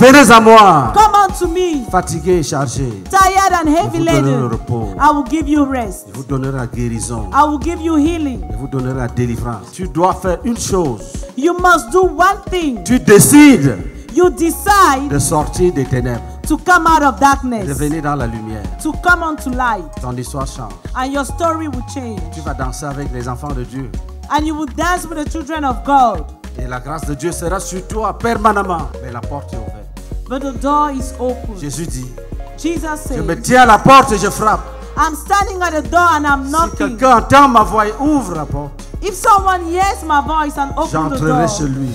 Venez à moi, Come unto me, fatigué et chargé. tired and heavy vous donnerai le laden. repos. I will give you rest. Je vous donnerai la guérison. I will give you healing. Je vous donnerai la délivrance. Tu dois faire une chose. You must do one thing. Tu décides You decide de sortir des ténèbres, to come out of de darkness, venir dans la lumière. to come unto light, Ton histoire change. and your story will change. Tu vas danser avec les enfants de Dieu. And you will dance with the children of God. Et la grâce de Dieu sera sur toi permanemment. Mais la porte est ouverte. But the door is open. Jésus dit, Jesus je me tiens à la porte et je frappe. I'm standing at the door and I'm Si knocking. quelqu'un entend ma voix et ouvre la porte, If someone hears my voice and opens the door, j'entrerai chez lui.